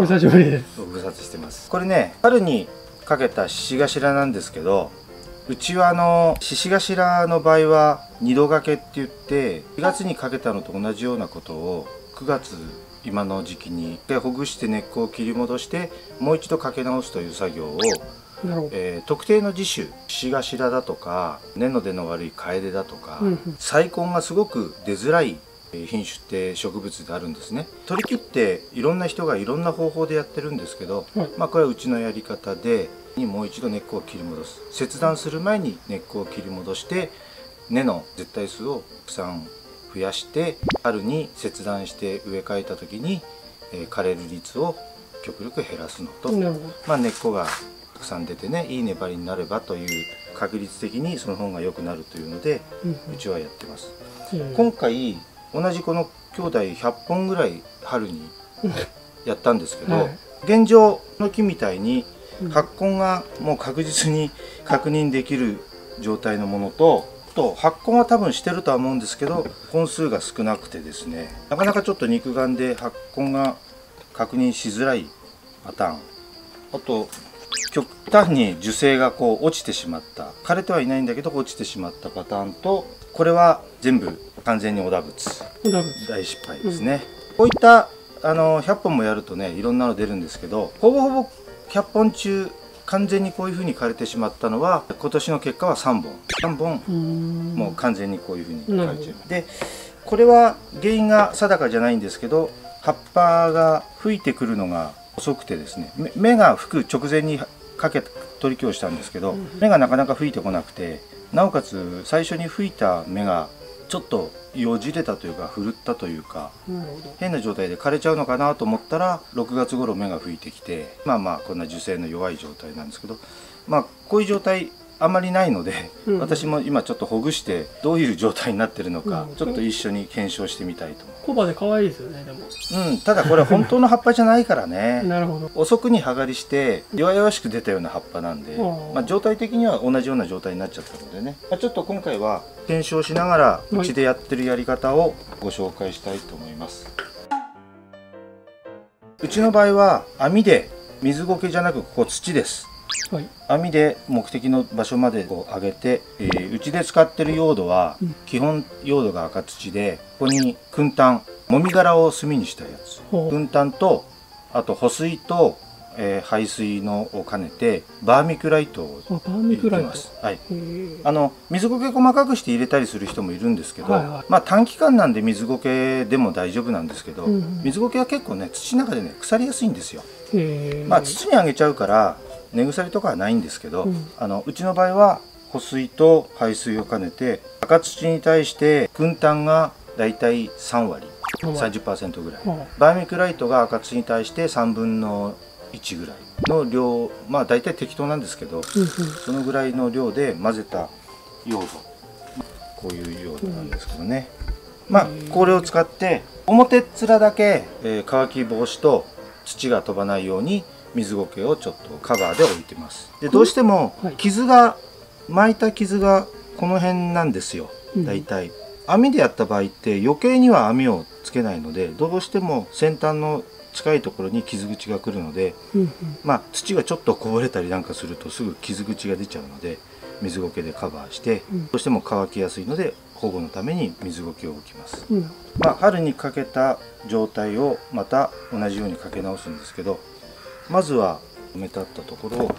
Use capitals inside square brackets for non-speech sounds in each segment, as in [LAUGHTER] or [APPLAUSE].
はお久しぶりです。ご無沙汰してます。これね春にかけた獅子頭なんですけどうちはあの獅子頭の場合は二度掛けって言って4月にかけたのと同じようなことを9月今の時期にでほぐして根っこを切り戻してもう一度かけ直すという作業を、えー特定の自種獅子頭だとか根の出の悪いカエデだとか、うんうん。細根がすごく出づらいえー品種って植物であるんですね。取り切っていろんな人がいろんな方法でやってるんですけど、はい。まあこれはうちのやり方でにもう一度根っこを切り戻す。切断する前に根っこを切り戻して根の絶対数をたくさん増やして春に切断して植え替えた時に、えー枯れる率を極力減らすのと、まあ、根っこがたくさん出てねいい粘りになればという確率的にその方が良くなるというのでうんうちはやってます。うん今回同じこの兄弟100本ぐらい春に [LAUGHS] やったんですけど、はい。現状の木みたいにうん。発根がもう確実に確認できる状態のものとと発根は多分してるとは思うんですけど本数が少なくてですね。なかなかちょっと肉眼で発根が確認しづらいパターン。あと極端に樹勢がこう落ちてしまった。枯れてはいないんだけど落ちてしまったパターンとこれは全部完全にオダブツ多分大失敗ですね、こういったあの100本もやるとねいろんなの出るんですけどほぼほぼ100本中完全にこういうふうに枯れてしまったのは今年の結果は3本。3本もう完全にこういうふうに枯れちゃう。でこれは原因が定かじゃないんですけど葉っぱが吹いてくるのが遅くてですね目目が吹く直前にかけ取り木をしたんですけど、うん目がなかなか吹いてこなくてなおかつ最初に吹いた目がちょっとよじれたというかふるったというか変な状態で枯れちゃうのかなと思ったら6月頃芽が吹いてきてまあまあこんな樹勢の弱い状態なんですけどまあこういう状態あんまりないので、うん。私も今ちょっとほぐしてどういう状態になってるのか、うん。ちょっと一緒に検証してみたいと思コバで可愛いですよねでも。う、うん、ただこれ本当の葉っぱじゃないからね。[LAUGHS] なるほど。遅くに葉刈りして弱々しく出たような葉っぱなんで、うんまあ、状態的には同じような状態になっちゃったのでね、まあ、ちょっと今回は検証しながらい。うちでやってるやり方をご紹介したいと思います、うちの場合は網で水苔じゃなくここ土ですはい。網で目的の場所までこう上げて、えーうちで使ってる用土はうん。基本用土が赤土でここに燻炭もみ殻を炭にしたやつ。燻炭とあと保水と、えー排水のを兼ねてバーミキュライトを入れてます、はい、あの水苔細かくして入れたりする人もいるんですけど、はいはい。まあ短期間なんで水苔でも大丈夫なんですけど、うんうん。水苔は結構ね土の中でね腐りやすいんですよ、まあ土にあげちゃうから根腐りとかはないんですけど、うん。あのうちの場合は保水と排水を兼ねて赤土に対して燻炭がだいたい3割。はい30%ぐらい。はバーミキュライトが赤土に対して3分の1ぐらいの量まあ大体適当なんですけどあうんうん。そのぐらいの量で混ぜた用土。こういう用土なんですけどね、まあこれを使って表っ面だけ、えー乾き防止と土が飛ばないように水苔をちょっとカバーで置いてます。でどうしてもはい。傷が巻いた傷がこの辺なんですようん。大体、網でやった場合って余計には網をつけないのでどうしても先端の近いところに傷口が来るのでうんうん。まあ、土がちょっとこぼれたりなんかするとすぐ傷口が出ちゃうので水苔でカバーして、うん。どうしても乾きやすいので保護のために水苔を置きます、うん。まあ、春にかけた状態をまた同じようにかけ直すんですけどまずは埋め立ったところを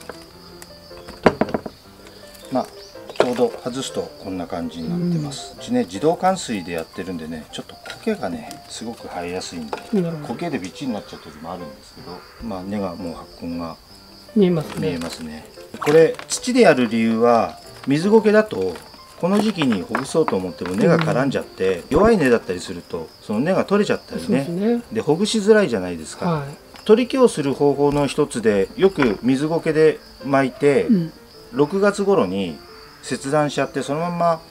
まあちょうど外すとこんな感じになってます、うちね自動換水でやってるんでねちょっと苔がねすごく生えやすいんで苔でびっちりになっちゃう時もあるんですけどまあ根がもう発根が見えます見えねますね。これ土でやる理由は水苔だとこの時期にほぐそうと思っても根が絡んじゃって、弱い根だったりするとその根が取れちゃったりそうですね。ほぐしづらいじゃないですか、は取り木をする方法の一つでよく水苔で巻いて、いうん。6月頃に切断しちゃってそのまま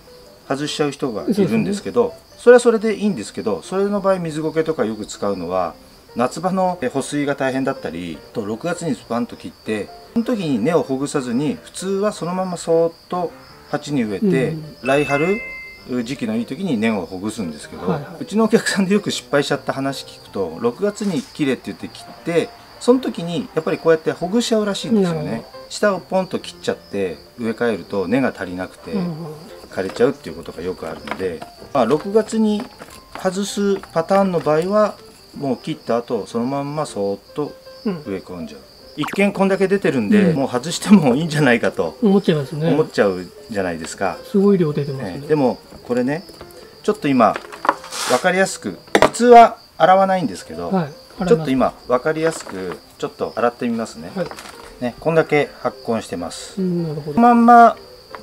外しちゃう人がいるんですけどそれはそれでいいんですけどそれの場合水苔とかよく使うのは夏場の保水が大変だったりと6月にスパンと切ってその時に根をほぐさずに普通はそのままそーっと鉢に植えて、うん。来春時期のいい時に根をほぐすんですけど、はいはい。うちのお客さんでよく失敗しちゃった話聞くと6月に切れって言って切ってその時にやっぱりこうやってほぐし合うらしいんですよね。下をポンと切っちゃって植え替えると根が足りなくてうんうん。枯れちゃうっていうことがよくあるので、まあ、6月に外すパターンの場合はもう切った後そのまんまそーっとうん。植え込んじゃう。一見こんだけ出てるんで、うん。もう外してもいいんじゃないかと思っちゃいますね。思っちゃうじゃないですか、すごい量出てますね。ええ。でもこれねちょっと今分かりやすく普通は洗わないんですけど、はいちょっと今分かりやすくちょっと洗ってみますね,、はい。ねこんだけ発根してます。うんこのまんま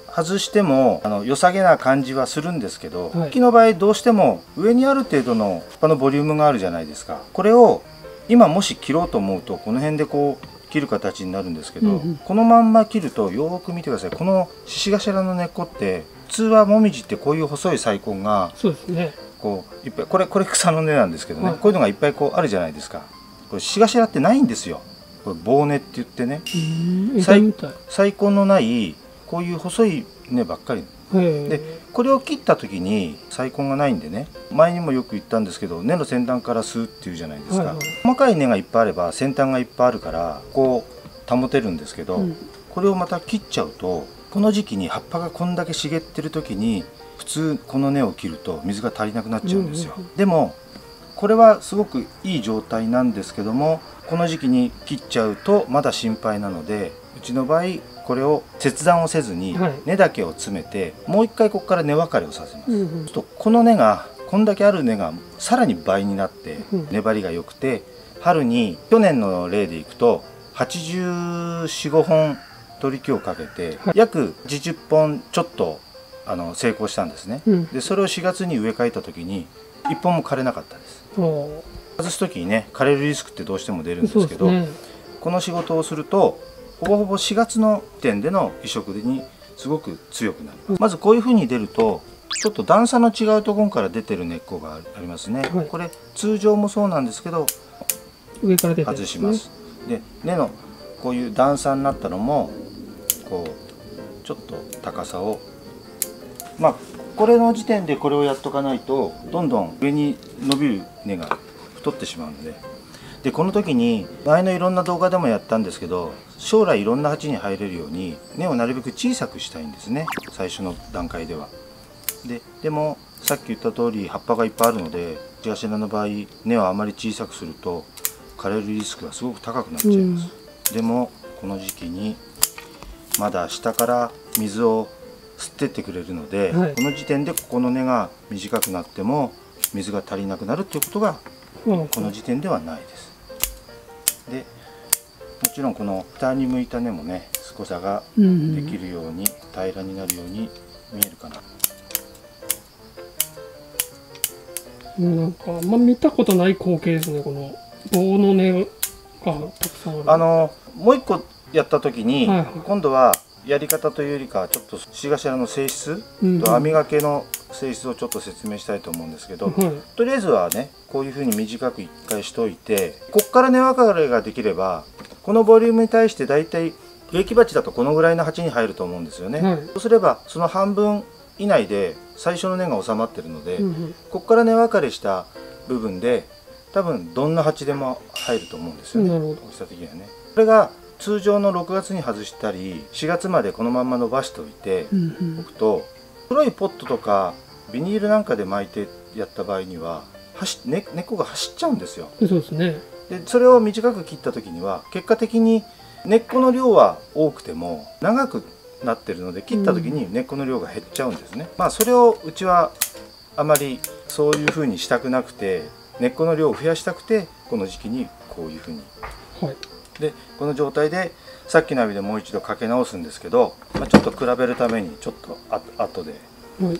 外してもあの良さげな感じはするんですけど、はい。木の場合どうしても上にある程度の葉っぱのボリュームがあるじゃないですか。これを今もし切ろうと思うとこの辺でこう切る形になるんですけど、うんうん。このまんま切るとよーく見てください。この獅子頭の根っこって普通はもみじってこういう細い細根がそうですね。こういっぱいこれこれ草の根なんですけどね、はい。こういうのがいっぱいこうあるじゃないですか。これ獅子頭ってないんですよ。これ棒根って言ってね。うん枝みたい。細根のないこういう細い根ばっかり。でこれを切った時に細根がないんでね。前にもよく言ったんですけど根の先端から吸うっていうじゃないですか、はいはい。細かい根がいっぱいあれば先端がいっぱいあるからこう保てるんですけど、うん。これをまた切っちゃうとこの時期に葉っぱがこんだけ茂ってる時に普通この根を切ると水が足りなくなっちゃうんですよ、でもこれはすごくいい状態なんですけどもこの時期に切っちゃうとまだ心配なのでうちの場合これを切断をせずにはい。根だけを詰めて、もう一回ここから根分かれをさせます、うんうん。とこの根がこんだけある根がさらに倍になってうん。粘りが良くて春に去年の例でいくと845本取り木をかけて、はい約10本ちょっとあの成功したんですね、うんでそれを4月に植え替えた時に1本も枯れなかったです外す時にね枯れるリスクってどうしても出るんですけどねこの仕事をするとほぼほぼ4月の時点での移植にすごく強くなる、うんまずこういう風に出るとちょっと段差の違うところから出てる根っこがありますね、はいこれ通常もそうなんですけど上から出てるん外しますで根のこういう段差になったのもこうちょっと高さを。まあこれの時点でこれをやっとかないとどんどん上に伸びる根が太ってしまうので。でこの時に前のいろんな動画でもやったんですけど将来いろんな鉢に入れるように根をなるべく小さくしたいんですね。最初の段階では。ででもさっき言った通り葉っぱがいっぱいあるのでジガシラの場合根をあまり小さくすると枯れるリスクがすごく高くなっちゃいます、でもこの時期にまだ下から水を吸ってってくれるので、はい。この時点でここの根が短くなっても水が足りなくなるっていうことがうんこの時点ではないです。でもちろんこの下に向いた根もね少し差がうんできるように平らになるように見えるかな、もうなんかあんま見たことない光景ですねこの棒の根あのもう一個やった時に、はい。はい今度はやり方というよりかはちょっと獅頭の性質うんと網掛けの性質をちょっと説明したいと思うんですけど、はい。とりあえずはねこういうふうに短く一回しといてこっから根分かれができればこのボリュームに対してだいたい植木鉢だとこのぐらいの鉢に入ると思うんですよね、はい。そうすればその半分以内で最初の根が収まってるので、うんうん。ここから根分かれした部分で多分どんな鉢でも入ると思うんですよね。大きさ的にはね。これが通常の6月に外したり4月までこのまんま伸ばしておいてうんうん。おくと黒いポットとかビニールなんかで巻いてやった場合には走根根っこが走っちゃうんですよ。そうですね。でそれを短く切った時には結果的に根っこの量は多くても長くなってるので切った時に根っこの量が減っちゃうんですね、まあそれをうちはあまりそういう風にしたくなくて根っこの量を増やしたくてこの時期にこういう風に。はい。でこの状態でさっきの網でもう一度かけ直すんですけど、まあ、ちょっと比べるためにちょっとあ後で。はい。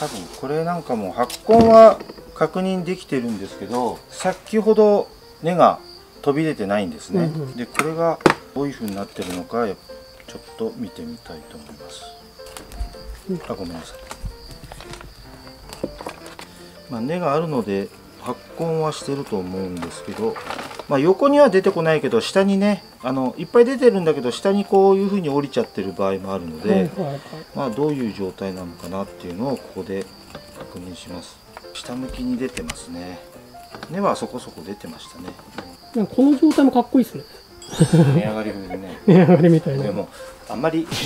多分これなんかも発根は確認できてるんですけど先ほど根が飛び出てないんですね、うんうん。でこれがどういう風になってるのかちょっと見てみたいと思います、うん。あごめんなさい、まあ、根があるので発根はしてると思うんですけど、まあ、横には出てこないけど下にねあのいっぱい出てるんだけど下にこういう風に降りちゃってる場合もあるので、はいはいはい。まあどういう状態なのかなっていうのをここで確認します。下向きに出てますね。根はそこそこ出てましたね。この状態もかっこいいですね。[LAUGHS] 値上がり風にね。[LAUGHS] 値上がりみたいな。でもあんまり [LAUGHS]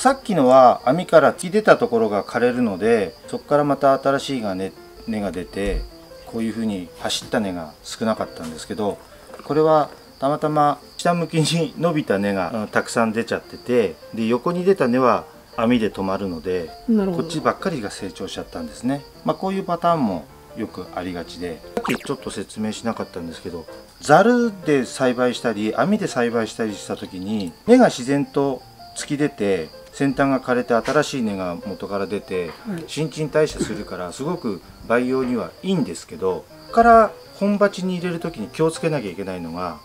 さっきのは網から突き出たところが枯れるのでそこからまた新しいが根根が出てこういう風に走った根が少なかったんですけどこれはたまたま下向きに伸びた根がうんたくさん出ちゃっててで横に出た根は網で止まるのでこっちばっかりが成長しちゃったんですね、まあ、こういうパターンもよくありがちで。さっきちょっと説明しなかったんですけどざるで栽培したり網で栽培したりした時に根が自然と突き出て先端が枯れて新しい根が元から出てはい。新陳代謝するからすごく培養にはいいんですけどから本鉢に入れる時に気をつけなきゃいけないのが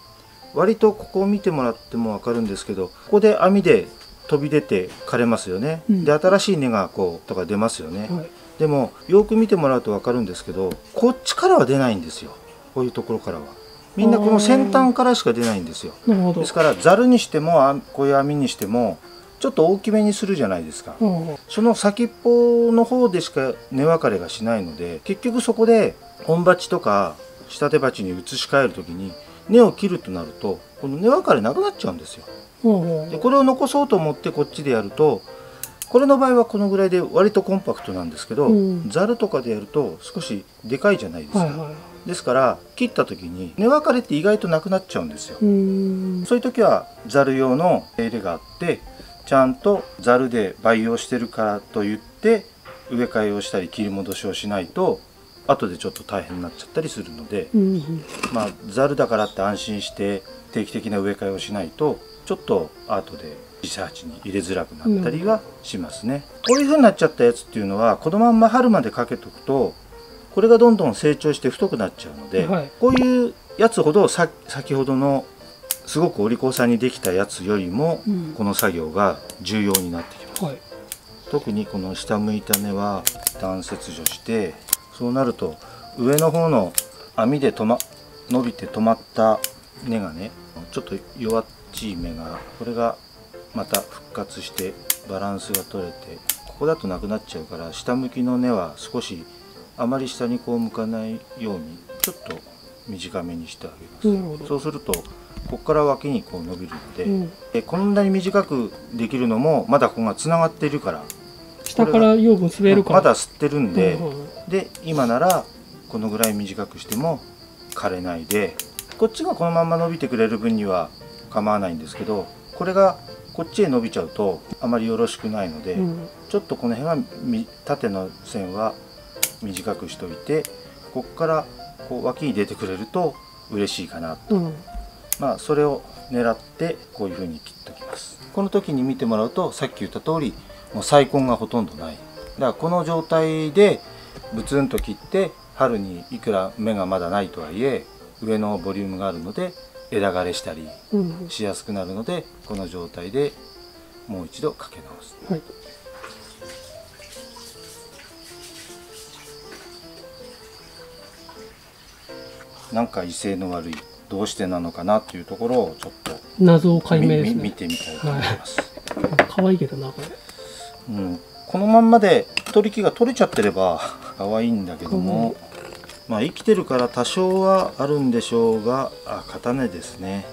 割とここを見てもらっても分かるんですけどここで網で飛び出て枯れますよね、うん。で新しい根がこうとか出ますよね、はい。でもよく見てもらうと分かるんですけどこっちからは出ないんですよ。こういうところからは。みんなこの先端からしか出ないんですよ。ですからざるにしてもあこういう網にしてもちょっと大きめにするじゃないですか。うんその先っぽの方でしか根分かれがしないので結局そこで本鉢とか仕立て鉢に移し替える時に根を切るとなるとこの根分かれなくなっちゃうんですよ。うんでこれを残そうと思ってこっちでやるとこれの場合はこのぐらいで割とコンパクトなんですけどうん。ざる、とかでやると少しでかいじゃないですか、はいはい。ですから切った時に根分かれって意外となくなっちゃうんですよ。そういう時はざる用の手入れがあってちゃんとざるで培養してるからといって植え替えをしたり切り戻しをしないと後でちょっと大変になっちゃったりするのでうんうん。まあざるだからって安心して定期的な植え替えをしないとちょっと後でリサーチに入れづらくなったりはしますね、こういう風になっちゃったやつっていうのはこのまんま春までかけとくとこれがどんどん成長して太くなっちゃうので、はい。こういうやつほどさ先ほどのすごくお利口さんにできたやつよりもうん。この作業が重要になってきます。はい。特にこの下向いた根は一旦切除してそうなると上の方の網で止ま伸びて止まった根がねちょっと弱っちい芽がこれがまた復活してバランスが取れてここだとなくなっちゃうから下向きの根は少しあまり下にこう向かないようにちょっと短めにしてあげます、そうするとここから脇にこう伸びるので、うん。でこんなに短くできるのもまだここがつながっているから。下から養分滑るから。まだ吸ってるんで、うんうんで今ならこのぐらい短くしても枯れないでこっちがこのまま伸びてくれる分には構わないんですけどこれがこっちへ伸びちゃうとあまりよろしくないので、うん。ちょっとこの辺はみ縦の線は短くしておいてここからこう脇に出てくれると嬉しいかなうんまあそれを狙ってこういう風に切っておきます。この時に見てもらうとさっき言った通りもう再根がほとんどない。だからこの状態でブツンと切って春にいくら芽がまだないとはいえ上のボリュームがあるので枝枯れしたりうん。しやすくなるのでこの状態でもう一度かけ直す。はい。なんか威勢の悪いどうしてなのかなっていうところをちょっと謎を解明ですみみ見ねてみたいと思います、可愛いけどなこれ。うん、このまんまで取り木が取れちゃってれば [LAUGHS] 可愛いんだけども、まあ生きてるから多少はあるんでしょうがあ片根ですね。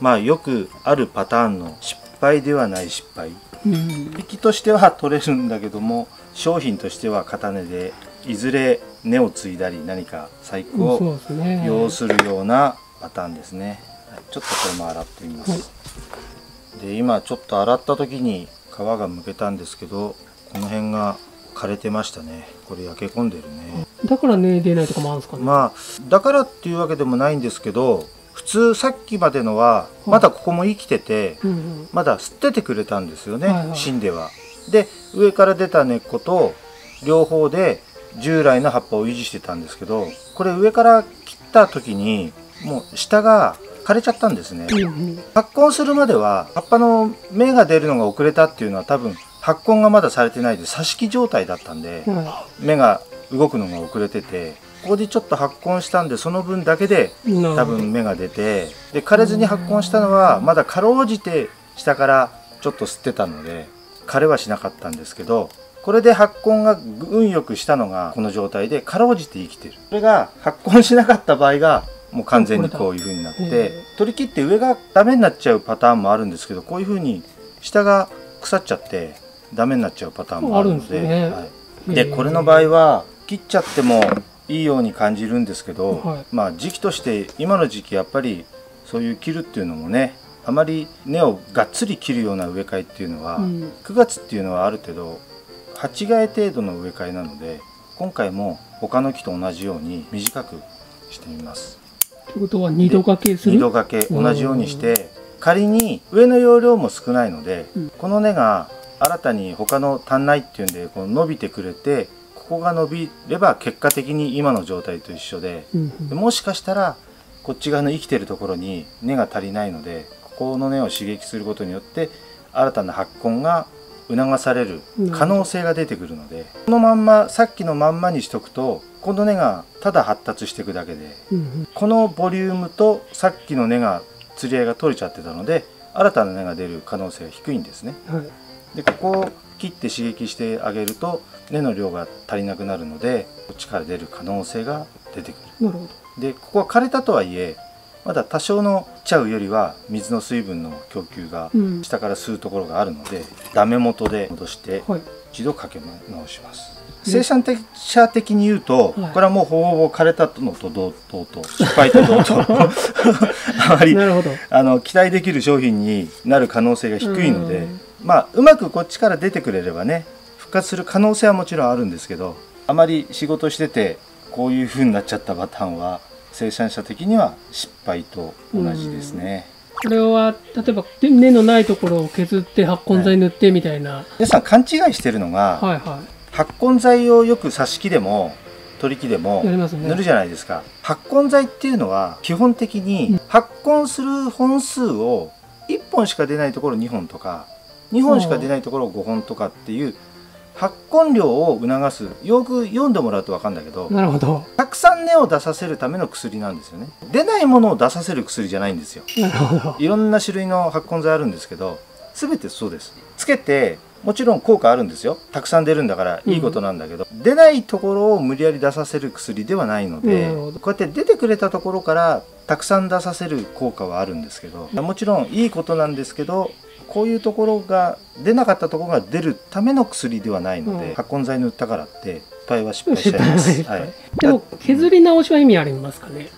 まあよくあるパターンの失敗ではない失敗。うん。木としては取れるんだけども商品としては片根でいずれ根を継いだり何か細工を要するようなパターンですね。はいちょっとこれも洗ってみます、はい。で今ちょっと洗った時に皮がむけたんですけどこの辺が枯れてましたね。これ焼け込んでるね、だからね出ないとかもあるんですかね。まあだからっていうわけでもないんですけど普通さっきまでのはまだここも生きててうんうん。まだ吸っててくれたんですよね、はいはい。芯では。で上から出た根っこと両方で従来の葉っぱを維持してたんですけどこれ上から切った時にもう下が枯れちゃったんですね。発根するまでは葉っぱの芽が出るのが遅れたっていうのは多分発根がまだされてないで挿し木状態だったんでは芽が動くのが遅れててここでちょっと発根したんでその分だけで多分芽が出てで枯れずに発根したのはまだかろうじて下からちょっと吸ってたので枯れはしなかったんですけどこれで発根が運よくしたのがこの状態でかろうじて生きてる。これが発根しなかった場合がもう完全にこういう風になって取り切って上がダメになっちゃうパターンもあるんですけどこういう風に下が腐っちゃってダメになっちゃうパターンもあるのでね。はい、でこれの場合は切っちゃってもいいように感じるんですけど、はい。まあ時期として今の時期やっぱりそういう切るっていうのもねあまり根をがっつり切るような植え替えっていうのは、うん。9月っていうのはある程度鉢替え程度の植え替えなので今回も他の木と同じように短くしてみますことは二度掛けする？二度掛け同じようにして仮に上の容量も少ないので、うん。この根が新たに他の足んないっていうんでこの伸びてくれてここが伸びれば結果的に今の状態と一緒でうんうん。でもしかしたらこっち側の生きてるところに根が足りないのでここの根を刺激することによって新たな発根が促される可能性が出てくるので、このまんまさっきのまんまにしとくとこの根がただ発達していくだけでうんうんこのボリュームとさっきの根が釣り合いが取れちゃってたので新たな根が出る可能性が低いんですね。はいでここを切って刺激してあげると根の量が足りなくなるのでこっちから出る可能性が出てくる。なるほどでここは枯れたとはいえまだ多少のちゃうよりは水の水分の供給がうん下から吸うところがあるのでダメ元で戻してはい一度かけ直します。うん生産者的に言うと、はい。これはもうほぼほぼ枯れたのと同等と失敗と同等。[LAUGHS] [LAUGHS] あまりあの期待できる商品になる可能性が低いので、うん。まあうまくこっちから出てくれればね復活する可能性はもちろんあるんですけどあまり仕事しててこういう風になっちゃったパターンは生産者的には失敗と同じですね。これは例えば根のないところを削って発根剤塗ってみたいな、皆さん勘違いしてるのが、はいは発根剤をよく挿し木でも取り木でも塗るじゃないですか。発根剤っていうのは基本的に発根する本数を1本しか出ないところ2本とか2本しか出ないところ5本とかっていう発根量を促す。よく読んでもらうと分かるんだけどいなるほど。たくさん根を出させるための薬なんですよね。出ないものを出させる薬じゃないんですよ。なるほど。いろんな種類の発根剤あるんですけど全てそうです。つけてもちろん効果あるんですよ。たくさん出るんだからいいことなんだけど、出ないところを無理やり出させる薬ではないので、こうやって出てくれたところからたくさん出させる効果はあるんですけどもちろんいいことなんですけどこういうところが出なかったところが出るための薬ではないので、うん。発根剤塗ったからって失敗は失敗しちゃいます。はい、でも削り直しは意味ありますかね？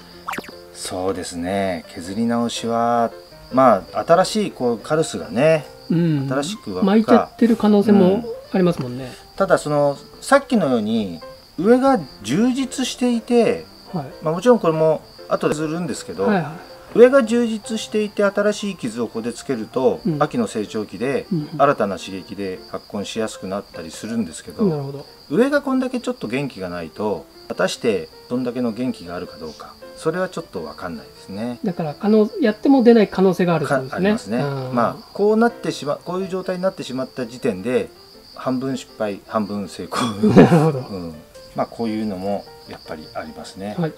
そうですね。削り直しはまあ新しいこうカルスがねうん。新しく輪っか。巻いちゃってる可能性うん。もありますもんね、ただそのさっきのように上が充実していて、はい。まあ、もちろんこれも後でするんですけど、はいは上が充実していて新しい傷をここでつけると、うん。秋の成長期で新たな刺激で発根しやすくなったりするんですけど、ど。上がこんだけちょっと元気がないと果たしてどんだけの元気があるかどうかそれはちょっと分かんないですね。だから可能やっても出ない可能性があるってかことですね。ありますね。うん。まあこうなってしまこういう状態になってしまった時点で半分失敗半分成功、なるほど。うん、まあこういうのもやっぱりありますね。はい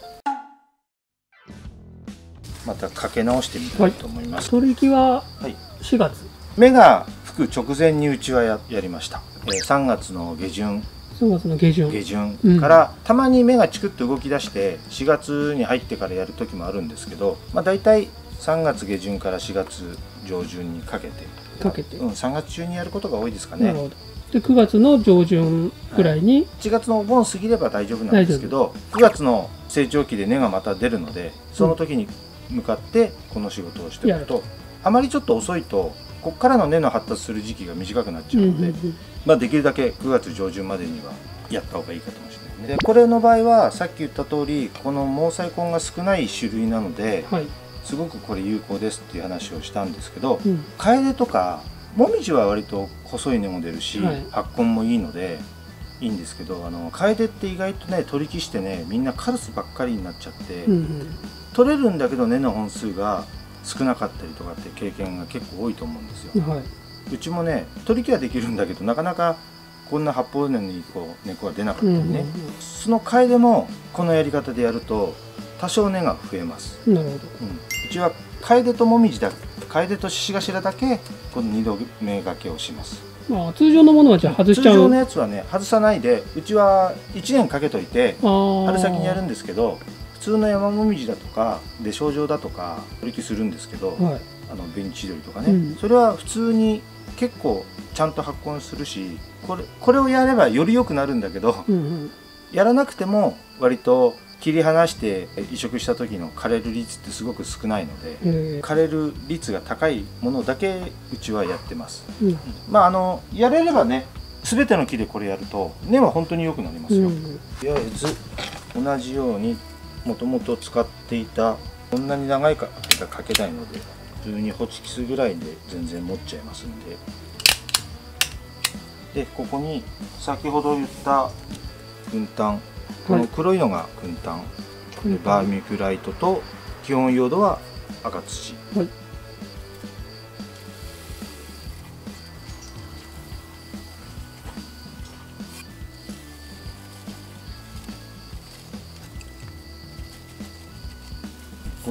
またかけ直してみたいと思います。取ははい。4月？芽が吹く直前にうちはややりました。えー3月の下旬。3月の下旬。下旬から、たまに芽がチクッと動き出して4月に入ってからやる時もあるんですけど、まあ大体3月下旬から4月上旬にかけて、かけて、うん、3月中にやることが多いですかね。なるほど。で9月の上旬ぐらいに、1月のお盆過ぎれば大丈夫なんですけど9月の成長期で根がまた出るのでその時に向かってこの仕事をしておくと、あまりちょっと遅いとここからの根の発達する時期が短くなっちゃうので、うんうんうん。まあ、できるだけ9月上旬までにはやった方がいいかもしれないね。でこれの場合はさっき言った通りこの毛細根が少ない種類なのではい、すごくこれ有効ですっていう話をしたんですけどうん。カエデとかモミジは割と細い根も出るし、はい。発根もいいのでいいんですけどあのカエデって意外とね取り木してねみんなカルスばっかりになっちゃって、うんうん取れるんだけど根の本数が少なかったりとかって経験が結構多いと思うんですよ。はい。うちもね取り木はできるんだけどなかなかこんな発泡根にこう根っこが出なかったりね、うんうんそのカエデもこのやり方でやると多少根が増えます。うん、なるほど。うん、うちは楓とモミジだ楓と獅子頭だけこの二度目がけをします。まあ通常のものはじゃあ外しちゃう。通常のやつはね外さないでうちは1年かけといて春先にやるんですけど普通の山もみじだとかで症状だとか取引するんですけど、はい。あのベンチ鶏とかね、うん。それは普通に結構ちゃんと発根するしこれこれをやればより良くなるんだけどうんうん。やらなくても割と切り離して移植した時の枯れる率ってすごく少ないのでえ。枯れる率が高いものだけうちはやってます。ーうん。まああのやれればね全ての木でこれやると根は本当に良くなりますよ、うん。とりあえず同じようにもともと使っていたこんなに長いか間かけないので普通にホチキスぐらいで全然持っちゃいますんで。でここに先ほど言った軍炭この黒いのが軍炭、でバーミキュライトと基本用土は赤土。はい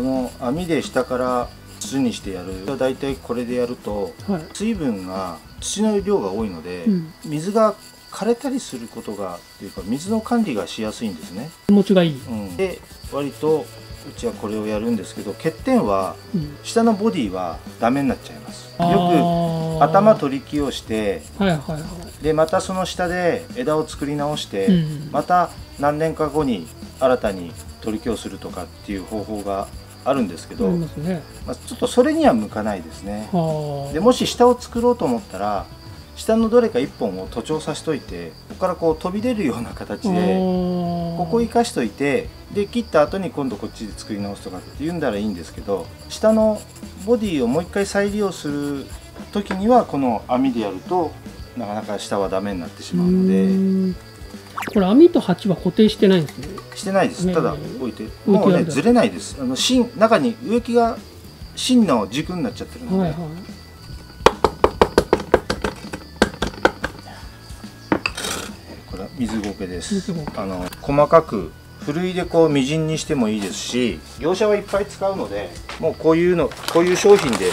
この網で下から筒にしてやる。だいたいこれでやるとはい。水分が土の量が多いので、うん。水が枯れたりすることがっていうか水の管理がしやすいんですね、気持ちがいい、うん、で割とうちはこれをやるんですけど欠点はうん、下のボディはダメになっちゃいます。あよーく頭取り木をしてはいはいはい。でまたその下で枝を作り直して、うん。また何年か後に新たに取り木をするとかっていう方法があるんですけど、ね。まあ、ちょっとそれには向かないですね。はあ。でもし下を作ろうと思ったら下のどれか1本を徒長させといてここからこう飛び出るような形でこここ生かしといてで切った後に今度こっちで作り直すとかって言うんならいいんですけど下のボディをもう一回再利用する時にはこの網でやるとなかなか下はダメになってしまうのでこれ網と鉢は固定してないんですね。してないです。ね。ただ置いて。もうねずれないです。あの芯中に植木が芯の軸になっちゃってるので、はいはい。これは水苔です。あの細かくふるいでこうみじんにしてもいいですし業者はいっぱい使うのでもうこういうのこういう商品で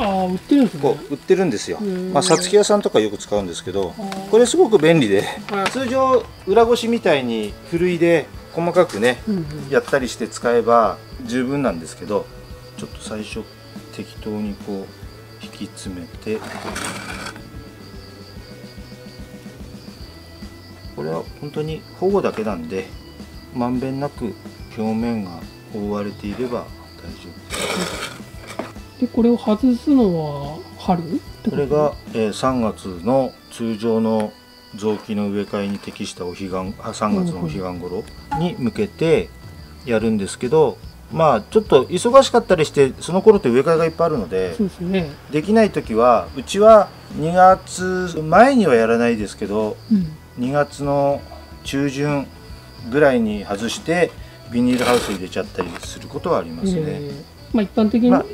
ああ売ってるんですね。こう売ってるんですよ。まあさつき屋さんとかよく使うんですけどこれすごく便利ではい。通常裏ごしみたいにふるいで細かくねうんうん。やったりして使えば十分なんですけどちょっと最初適当にこう引き詰めてこれは本当に保護だけなんでまんべんなく表面が覆われていれば大丈夫。でこれを外すのは春？これが、えー3月の通常の臓器の植え替えに適したお彼岸あ3月のお彼岸頃に向けてやるんですけどまあちょっと忙しかったりしてその頃って植え替えがいっぱいあるのでですね。できない時はうちは2月前にはやらないですけどうん。2月の中旬ぐらいに外してビニールハウス入れちゃったりすることはありますね。えーまあ一般的にまは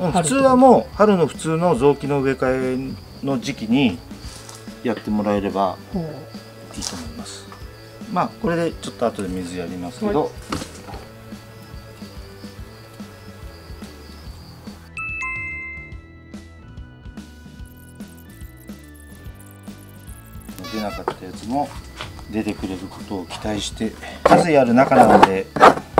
あうん普通はもう春の普通の臓器の植え替えの時期にやってもらえればう。いいと思います。まあこれでちょっと後で水やりますけど、は出なかったやつも出てくれることを期待して数やる中なので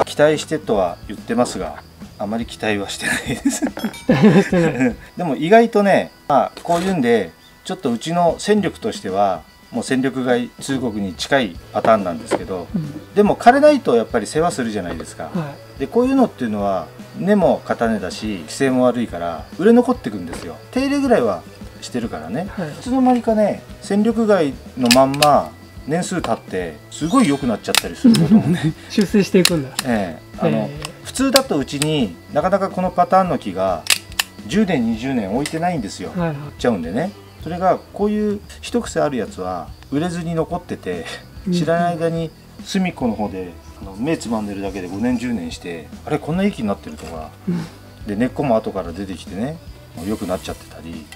期待してとは言ってますがあまり期待はしてないです。してない。でも意外とね、まあ、こういうんでちょっとうちの戦力としてはもう戦力外通告に近いパターンなんですけどうん。でも枯れないとやっぱり世話するじゃないですか。はでこういうのっていうのは根も硬根だし規制も悪いから売れ残ってくんですよ。手入れぐらいはしてるからね。いはい。いつの間にかね戦力外のまんま年数経ってすごい良くなっちゃったりすることもね、[LAUGHS] 出世していくんだ。ええ。あの、え普通だとうちになかなかこのパターンの木が10年20年置いてないんですよ、ーはいはい。ちゃうんでね。それがこういう一癖あるやつは売れずに残っててうん知らない間に隅っこの方であの目つまんでるだけで5年10年してあれこんないい木になってるとか。うん。で根っこも後から出てきてね良くなっちゃってたり。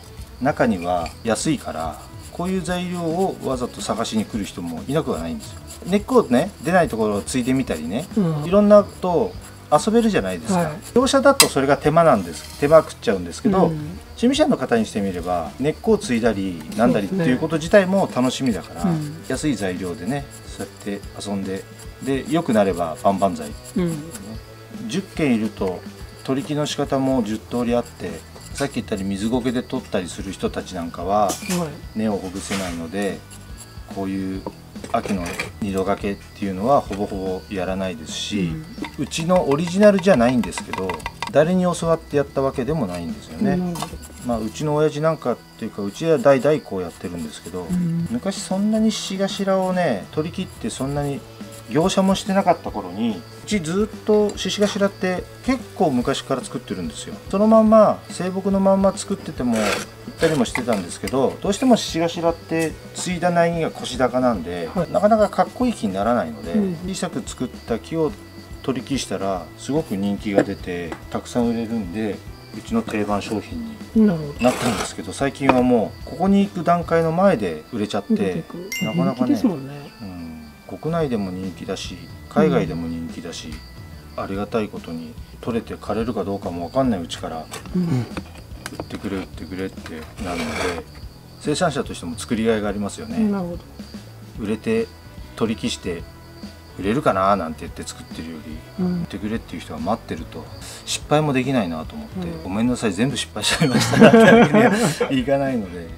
中には安いからこういう材料をわざと探しに来る人もいなくはないんですよ。根っこをね出ないところをついてみたりね。うん。いろんなことを遊べるじゃないですか、はい。業者だとそれが手間なんです。手間食っちゃうんですけど、うん。趣味者の方にしてみれば根っこを継いだりなんだりっていうこと自体も楽しみだから、うん。安い材料でねそうやって遊んでで良くなれば万々歳。うん。10軒いると取り木の仕方も10通りあってさっき言ったように水苔で取ったりする人たちなんかははい。根をほぐせないのでこういう秋の二度掛けっていうのはほぼほぼやらないですし、うちのオリジナルじゃないんですけど誰に教わってやったわけでもないんですよね、なるほどまあ、うちの親父なんかっていうかうちは代々こうやってるんですけど、うん。昔そんなに獅頭をね取り切ってそんなに業者もしてなかった頃にうちずっと獅子頭って結構昔から作ってるんですよ。そのまんま生木のまんま作ってても売ったりもしてたんですけどどうしても獅子頭って継いだ苗木が腰高なんで、はい。なかなかかっこいい木にならないので、うん。小さく作った木を取り木したらすごく人気が出てたくさん売れるんでうちの定番商品になったんですけど最近はもうここに行く段階の前で売れちゃってなかなかねねうん、国内でも人気だし海外でも人気だし、ありがたいことに取れて枯れるかどうかも分かんないうちからうん売ってくれ売ってくれってなるので生産者としても作りがいがありますよね、売れて取り木して売れるかななんて言って作ってるよりうん。売ってくれっていう人が待ってると失敗もできないなと思って、うん。ごめんなさい全部失敗しちゃいましたってわけにはいかないので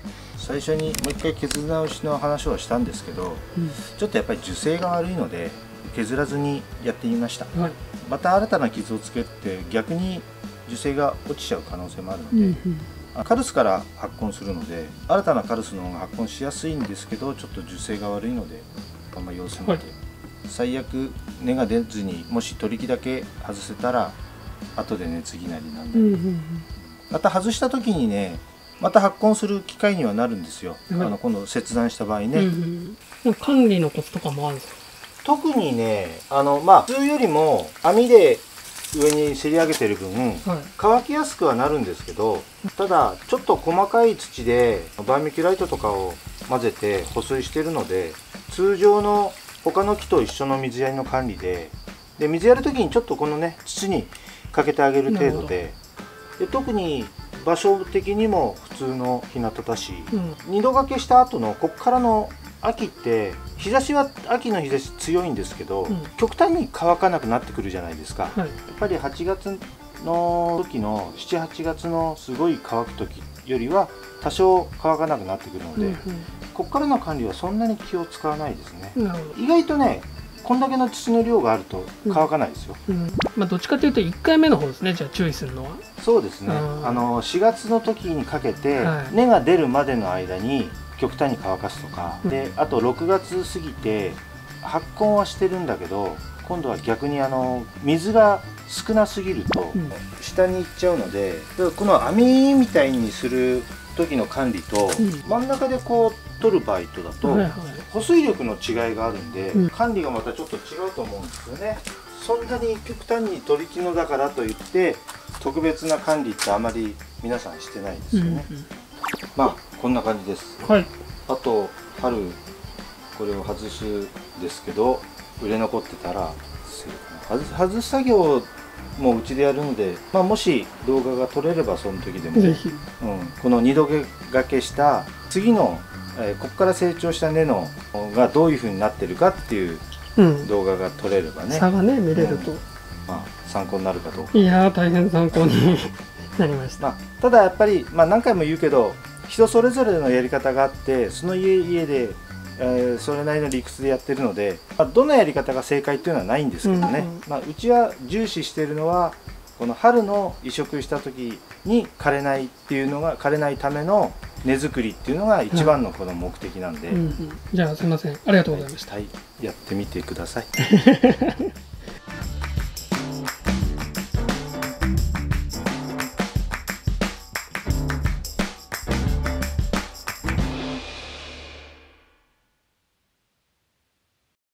最初にもう一回削り直しの話をしたんですけどうん。ちょっとやっぱり樹勢が悪いので削らずにやってみました。はい。また新たな傷をつけて逆に樹勢が落ちちゃう可能性もあるので、うんうん。あカルスから発根するので新たなカルスの方が発根しやすいんですけどちょっと樹勢が悪いのであんま様子見て、はい。最悪根が出ずにもし取り木だけ外せたら後で根継ぎなりなんだり、うんうん。また外した時にねまた発根する機会にはなるんですよ、はいあの今度切断した場合ね、うんうんうん。管理のコツとかもあるんですか特にねあのまあ普通よりも網で上にせり上げてる分はい。乾きやすくはなるんですけどただちょっと細かい土でバーミキュライトとかを混ぜて保水してるので通常の他の木と一緒の水やりの管理でで水やる時にちょっとこのね土にかけてあげる程度でで特に場所的にも普通の日向だし、うん。二度掛けした後のこっからの秋って日差しは秋の日差し強いんですけど、うん。極端に乾かなくなってくるじゃないですか、はい。やっぱり8月の時の78月のすごい乾く時よりは多少乾かなくなってくるので、うんこっからの管理はそんなに気を使わないですね意外とねこんだけの土の量があると乾かないですよ、うん。まあどっちかというと1回目の方ですねじゃあ注意するのは。そうですね。うん。あの4月の時にかけて、はい。根が出るまでの間に極端に乾かすとか、うん。であと6月過ぎて発根はしてるんだけど今度は逆にあの水が少なすぎるとうん。下に行っちゃうのでこの網みたいにする時の管理と、うん。真ん中でこう取る場合とだと、はいはい保水力の違いがあるんで、うん。管理がまたちょっと違うと思うんですよね。そんなに極端に取り木のだからといって特別な管理ってあまり皆さんしてないですうんうん。よね、まあこんな感じです。はい。あと春これを外すですけど売れ残ってたら外す外す作業もうちでやるので、まあ、もし動画が撮れればその時でも、ぜひ。うん、この二度掛けした次の、えーここから成長した根のがどういう風になってるかっていううん。動画が撮れればね、差がね見れると。まあ、参考になるかどうか、いやー大変参考になりました。まあ、ただやっぱり、まあ、何回も言うけど人それぞれのやり方があってその家家で、えーそれなりの理屈でやってるので、まあ、どのやり方が正解っていうのはないんですけどね、うんうん。まあ、うちは重視してるのはこの春の移植した時に枯れないっていうのが枯れないための根作りっていうのが一番のこの目的なんで、うんうん。じゃあすいません。ありがとうございました。はい、やってみてください。[LAUGHS]